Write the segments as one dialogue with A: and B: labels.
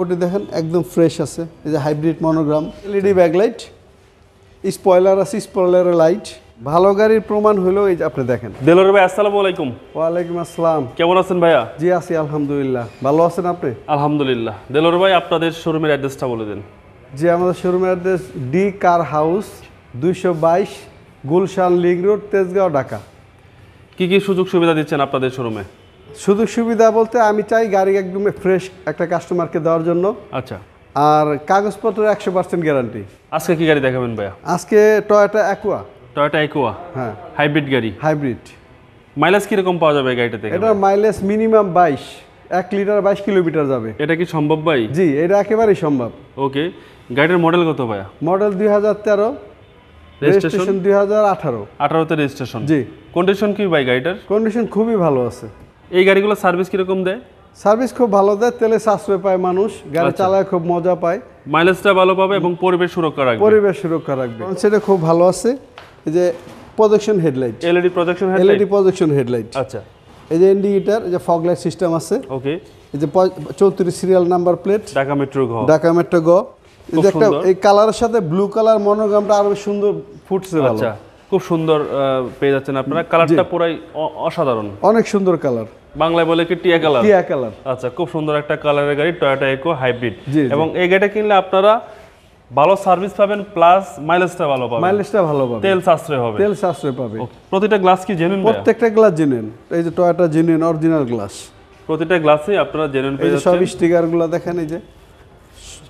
A: ওটি দেখেন একদম ফ্রেশ আছে। এই যে hybrid monogram LED backlight spoiler আছে স্পয়লারের লাইট ভালো গাড়ির প্রমাণ হলো এই যে আপনি দেখেন।
B: দেলোর ভাই আসসালামু আলাইকুম।
A: ওয়ালাইকুম আসসালাম।
B: কেমন আছেন ভাইয়া?
A: জি আছি আলহামদুলিল্লাহ। ভালো আছেন আপনি?
B: আলহামদুলিল্লাহ। দেলোর ভাই আপনাদের শোরুমের অ্যাড্রেসটা বলে দেন।
A: জি আমাদের শোরুমের অ্যাড্রেস ডি কার হাউস দুইশো বাইশ গুলশান লিং রোড তেজগাঁও ঢাকা।
B: কি কি সুযোগ সুবিধা দিচ্ছেন আপনাদের শোরুমে
A: সুযোগ সুবিধা বলতে আমি চাই গাড়ি একদম ফ্রেশ একটা কাস্টমারকে দেওয়ার জন্য।
B: আচ্ছা।
A: আর কাগজপত্র একশো পার্সেন্ট গ্যারান্টি
B: আজকে কি গাড়ি দেখাবেন ভাইয়া?
A: আজকে টয়োটা অ্যাকুয়া
B: টয়োটা ইকোয়া
A: হ্যাঁ।
B: হাইব্রিড গাড়ি?
A: হাইব্রিড
B: মাইলেজ কীরকম পাওয়া যাবে গাড়িটাতে
A: এটার মাইলেজ মিনিমাম বাইশ। এক লিটার বাইশ কিলোমিটার যাবে।
B: এটা কি সম্ভব ভাই?
A: জি এটা একেবারেই সম্ভব।
B: ওকে গাড়ির মডেল কত ভাইয়া?
A: মডেল দুই হাজার তেরো রেজিস্ট্রেশন দুই হাজার আঠারো।
B: আঠারোতে রেজিস্ট্রেশন
A: জি।
B: কন্ডিশন কি ভাই গাড়িটার?
A: কন্ডিশন খুবই ভালো আছে।
B: এই গাড়িগুলো সার্ভিস কীরকম দেয়?
A: সার্ভিস খুব ভালো দেয় তেলে সাশ্রয় পায় মানুষ গাড়ি চালায় খুব মজা পায়।
B: মাইলেজটা ভালো পাবে এবং পরিবেশ সুরক্ষা রাখবে।
A: পরিবেশ সুরক্ষা রাখবে। সেটা খুব ভালো আছে। এই যে projection headlight
B: LED projection headlight
A: LED projection headlight
B: আচ্ছা।
A: এই যে ইন্ডিকেটার যে ফগ লাইট সিস্টেম আছে।
B: ওকে
A: এই যে চৌত্রিশ serial number plate
B: Dhaka metro ঘ
A: ঢাকা মেট্রো গ এই যে একটা এই কালারের সাথে ব্লু কালার মনোগ্রামটা আরও সুন্দর ফুটছে ভালো।
B: আচ্ছা। খুব সুন্দর পেয়ে যাচ্ছেন আপনারা। কালারটা পুরাই অসাধারণ।
A: অনেক সুন্দর কালার।
B: বাংলায় বলে কি টিয়া কালার?
A: টিয়া কালার।
B: আচ্ছা খুব সুন্দর একটা কালারের গাড়ি টয়োটা ইকো হাইব্রিড। এবং এই গাড়িটা কিনলে আপনারা ভালো সার্ভিস পাবেন প্লাস মাইলেজটা ভালো পাবেন।
A: মাইলেজটা ভালো পাবে
B: তেল সাশ্রয় হবে।
A: তেল সাশ্রয় পাবে।
B: প্রতিটা গ্লাস কি জেনুইন
A: প্রত্যেকটা গ্লাস জেনুইন এই যে টয়োটা জেনুইন অরিজিনাল গ্লাস
B: প্রতিটা গ্লাসই আপনারা জেনুইন পেয়ে
A: সব
B: যাচ্ছেন।
A: স্টিকারগুলো দেখেন এই যে।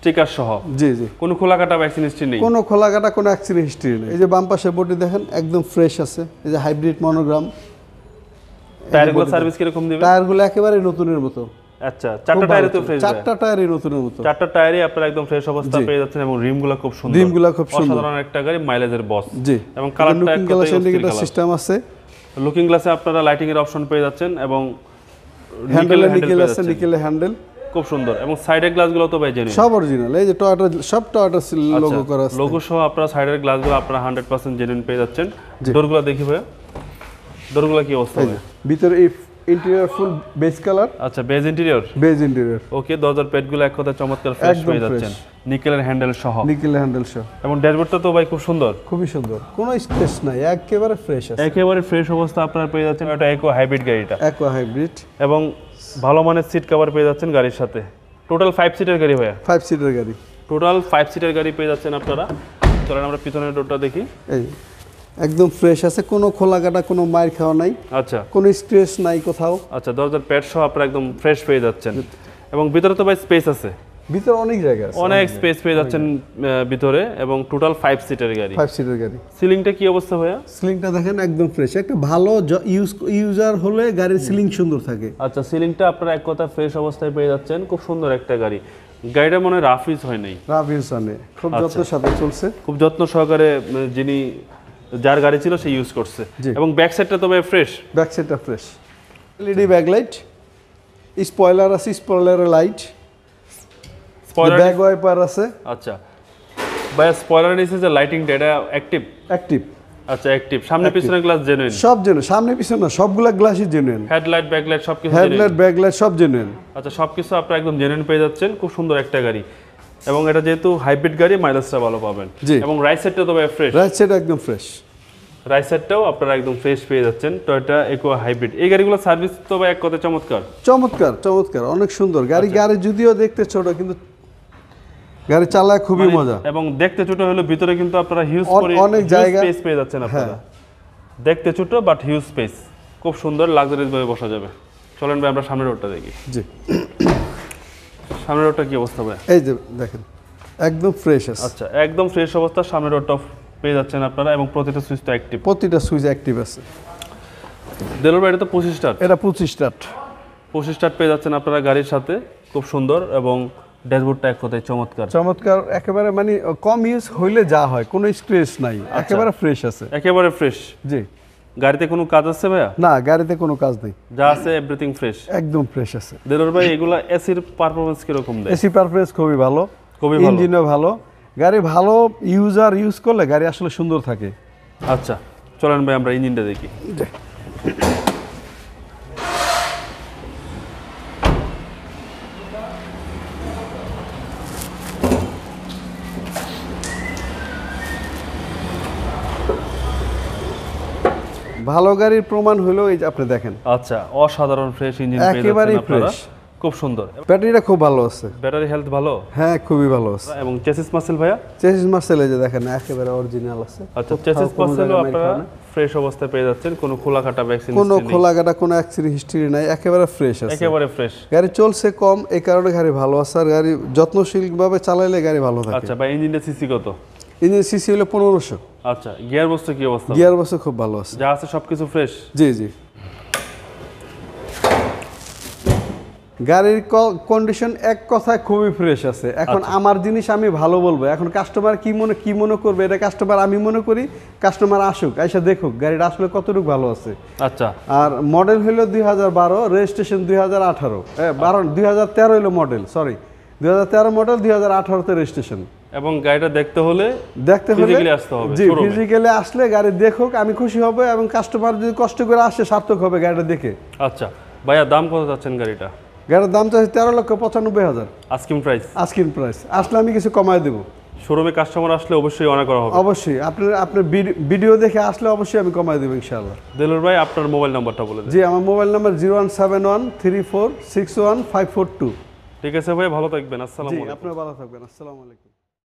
B: স্টিকার সহ?
A: জি জি।
B: কোনো খোলা কাটা ভ্যাকসিন হিস্ট্রি নেই?
A: কোনো খোলা কাটা কোনো অ্যাক্সিডেন্ট হিস্ট্রি নেই। এই যে বাম পাশে বডি দেখেন একদম ফ্রেশ আছে। এই যে হাইব্রিড মনোগ্রাম
B: টায়ারগুলো সার্ভিস কীরকম দিবে?
A: টায়ারগুলো একেবারে নতুনের মতো।
B: আচ্ছা চারটা টায়ারে তো ফ্রেশ
A: চারটা নতুনের মতো।
B: চারটা টায়ারই আপনারা একদম ফ্রেশ অবস্থা পেয়ে যাচ্ছেন এবং রিমগুলো খুব সুন্দর।
A: রিমগুলো খুব সুন্দর।
B: অসাধারণ একটা গাড়ি মাইলেজের বস
A: জি।
B: এবং কালারটা
A: লুকিং ইন্ডিকেটর সিস্টেম আছে।
B: লুকিং গ্লাসে আপনারা লাইটিং এর অপশন পেয়ে যাচ্ছেন এবং
A: হ্যান্ডেলে
B: নিকেল
A: নিকেল আছে নিকেলে হ্যান্ডেল
B: খুব সুন্দর। এবং সাইডের গ্লাসগুলো তো ভাই জেনুইন
A: সব অরিজিনাল এই যে টয়োটা সব টয়োটা
B: আচ্ছা।
A: লোগো করা আছে।
B: লোগো সহ আপনারা সাইডের গ্লাসগুলো আপনারা হান্ড্রেড পার্সেন্ট জেনুইন পেয়ে যাচ্ছেন। ডোরগুলো দেখি ভাই ডোরগুলো কি অবস্থা
A: ভিতরে এই ইন্টেরিয়র ফুল বেজ কালার
B: আচ্ছা beige interior
A: beige interior
B: okay দরজার পেটগুলো এক কথা চমৎকার ফ্রেশ পেয়ে যাচ্ছেন। নিকেলের হ্যান্ডেল সহ।
A: নিকেলের হ্যান্ডেল সহ।
B: এবং ড্যাশবোর্ডটা তো ভাই খুব সুন্দর।
A: খুবই সুন্দর। কোনো স্পেস নাই একেবারে ফ্রেশ আছে।
B: একেবারে ফ্রেশ অবস্থা আপনারা পেয়ে যাচ্ছেন। এটা ইকো হাইব্রিড গাড়িটা।
A: অ্যাকোয়া হাইব্রিড
B: এবং ভালো মানের সিট কভার পেয়ে যাচ্ছেন গাড়ির সাথে। টোটাল ফাইভ সিটের গাড়ি ভাইয়া।
A: ফাইভ সিটের গাড়ি।
B: টোটাল ফাইভ সিটের গাড়ি পেয়ে যাচ্ছেন আপনারা। চলেন আমরা পিছনের ডোরটা দেখি।
A: এই একদম ফ্রেশ আছে কোনো খোলা কাটা কোনো মায়ের খাওয়া নাই।
B: আচ্ছা।
A: কোনো স্ট্রেস নাই কোথাও।
B: আচ্ছা দরজার প্যাড সহ আপনারা একদম ফ্রেশ পেয়ে যাচ্ছেন। এবং ভিতরে তো ভাই স্পেস আছে।
A: ভিতরে অনেক জায়গা আছে।
B: অনেক স্পেস পেয়ে যাচ্ছেন ভিতরে এবং টোটাল ফাইভ সিটের গাড়ি।
A: ফাইভ সিটার গাড়ি।
B: সিলিংটা কি অবস্থা ভাইয়া?
A: সিলিংটা দেখেন একদম ফ্রেশ একটা ভালো ইউজ ইউজার হলে গাড়ির সিলিং সুন্দর থাকে।
B: আচ্ছা সিলিংটা আপনারা এক কথা ফ্রেশ অবস্থায় পেয়ে যাচ্ছেন খুব সুন্দর একটা গাড়ি। গাড়িটা মনে হয় রাফ ইউজ হয় নাই।
A: রাফ ইউজ আনে খুব
B: আচ্ছা।
A: যত্নের সাথে চলছে।
B: খুব যত্ন সহকারে যিনি যার গাড়ি ছিল সে ইউজ করছে। এবং ব্যাক সাইডটা তো ভাই ফ্রেশ
A: ব্যাক সাইডটা ফ্রেশ এলইডি ব্যাকলাইট স্পয়লার আছে স্পয়লারের লাইট ব্যাক ওয়াইপার আছে।
B: আচ্ছা। ভাইয়া স্পয়লার নিচে যে লাইটিংটা এটা অ্যাক্টিভ
A: অ্যাক্টিভ
B: আচ্ছা অ্যাক্টিভ সামনে পিছনে গ্লাস জেনুইন
A: সব জেনুইন সামনে পিছনে না সবগুলা গ্লাসই জেনুইন
B: হেডলাইট ব্যাকলাইট সবকিছু genuine।
A: হেডলাইট ব্যাকলাইট সব জেনুইন
B: আচ্ছা সব কিছু আপনারা একদম জেনুইন পেয়ে যাচ্ছেন। খুব সুন্দর একটা গাড়ি। এবং এটা যেহেতু হাইব্রিড গাড়ি মাইলেজটা ভালো পাবেন।
A: জি।
B: এবং রাইট সাইডটা তো ভাই ফ্রেশ
A: রাইট সাইড একদম ফ্রেশ
B: রাইট সাইডটাও আপনারা একদম ফ্রেশ পেয়ে যাচ্ছেন। টয়োটা ইকো হাইব্রিড এই গাড়িগুলো সার্ভিস তো ভাই এক কথা চমৎকার?
A: চমৎকার চমৎকার। অনেক সুন্দর। গাড়ি
B: আচ্ছা।
A: গাড়ি যদিও দেখতে ছোট কিন্তু গাড়ি চালায় খুবই
B: মানে
A: মজা।
B: এবং দেখতে ছোট হলো ভিতরে কিন্তু আপনারা হিউজ
A: অন- অনেক জায়গা-
B: স্পেস পেয়ে যাচ্ছেন আপনারা।
A: হ্যাঁ।
B: দেখতে ছোট বাট হিউজ স্পেস খুব সুন্দর লাক্সারিয়াস ভাবে বসা যাবে। চলেন ভাই আমরা সামনের রোডটা দেখি।
A: জি।
B: সামনের রোডটা কি অবস্থা ভাই?
A: এই যে দেখেন একদম ফ্রেশ আছে।
B: আচ্ছা একদম ফ্রেশ অবস্থা। সামনের রোডটা পেয়ে যাচ্ছেন আপনারা এবং প্রতিটা সুইচ তো অ্যাক্টিভ
A: প্রতিটা সুইচ অ্যাক্টিভ আছে।
B: দেলোর বাড়িতে পঁচিশ স্টার
A: এটা পঁচিশ স্টার্ট
B: পঁচিশ স্টার পেয়ে যাচ্ছেন আপনারা গাড়ির সাথে। খুব সুন্দর এবং ড্যাশবোর্ডটা এক কথায় চমৎকার।
A: চমৎকার একেবারে মানে কম ইউজ হইলে যা হয় কোনো স্ট্রেস নাই
B: আচ্ছা।
A: একেবারে ফ্রেশ আছে।
B: একেবারে ফ্রেশ
A: জি।
B: গাড়িতে কোনো কাজ আছে ভাইয়া?
A: না গাড়িতে কোনো কাজ নেই।
B: যা আছে এভরিথিং ফ্রেশ
A: একদম ফ্রেশ আছে।
B: দেলোর ভাই এগুলা এসির পারফরমেন্স কীরকম দেয়?
A: এসি পারফরমেন্স খুবই ভালো।
B: খুবই ভালো।
A: ইঞ্জিনও ভালো। গাড়ি ভালো ইউজার ইউজ করলে গাড়ি আসলে সুন্দর থাকে।
B: আচ্ছা চলেন ভাই আমরা ইঞ্জিনটা দেখি।
A: ভালো গাড়ির প্রমাণ হলো এই যে আপনি দেখেন।
B: আচ্ছা অসাধারণ ফ্রেশ ইঞ্জিন
A: একেবারেই fresh।
B: খুব সুন্দর।
A: ব্যাটারিটা খুব ভালো আছে।
B: ব্যাটারি হেলথ ভালো?
A: হ্যাঁ খুবই ভালো আছে।
B: এবং চেসিস মাসেল ভাইয়া?
A: চেসিস মার্সেল এই যে দেখেন একেবারে অরিজিনাল আছে।
B: আচ্ছা চেসিস মাসেলও আপনারা। ফ্রেশ অবস্থায় পেয়ে যাচ্ছেন। কোনো খোলা কাটা ভ্যাকসিন
A: কোনো খোলাঘাটা কোনো অ্যাক্সিডেন্ট হিস্ট্রি নাই। একেবারে ফ্রেশ আছে।
B: একেবারে ফ্রেশ
A: গাড়ি চলছে কম এই কারণে গাড়ি ভালো আছে। আর গাড়ি যত্নশীলভাবে চালাইলে গাড়ি ভালো থাকে।
B: আচ্ছা ভাই ইঞ্জিনটা সিসি কত?
A: ইঞ্জিন সিসি হলো পনেরোশো
B: আচ্ছা গিয়ার বস্তু কি অবস্থা?
A: গিয়ার বসে খুব ভালো আছে।
B: যা আছে সবকিছু ফ্রেশ
A: জি জি। গাড়ির কন্ডিশন এক কথায় খুবই ফ্রেশ আছে। এখন
B: আচ্ছা।
A: আমার জিনিস আমি ভালো বলব। এখন কাস্টমার কি মনে কি মনে করবে? এটা কাস্টমার আমি মনে করি কাস্টমার আসুক এসে দেখুক গাড়িটা আসলে কতটুকু ভালো আছে।
B: আচ্ছা।
A: আর মডেল হলো দুই হাজার বারো রেজিস্ট্রেশন দুই হাজার আঠারো। বারো দুই হাজার তেরো হলো মডেল সরি দুই হাজার তেরো মডেল দুই হাজার আঠারোতে রেজিস্ট্রেশন
B: এবং গাড়িটা দেখতে হলে
A: দেখতে হলে
B: আসতে হবে,
A: জি ফিজিক্যালি আসলে গাড়ি দেখুক আমি খুশি হব এবং কাস্টমার যদি কষ্ট করে আসে সার্থক হবে গাড়িটা দেখে।
B: আচ্ছা ভাইয়া দাম কত যাচ্ছেন গাড়িটা?
A: গাড়ির দাম চাইছে তেরো লক্ষ পঁচানব্বই হাজার।
B: প্রাইস
A: আস্কিন প্রাইস আসলে আমি কিছু কমায় দেবো।
B: শোরুমে কাস্টমার আসলে অবশ্যই অনেক করা হবে।
A: অবশ্যই। আপনার আপনার ভিডিও দেখে আসলে অবশ্যই আমি কমায় দেবো ইনশাআল্লাহ।
B: দেলুর ভাই আপনার মোবাইল নাম্বারটা বলে
A: জি আমার mobile number zero one seven one three four six one five four two
B: ঠিক আছে ভাই ভালো থাকবেন। আসসালামু
A: আপনার ভালো থাকবেন। আসসালামু আলাইকুম।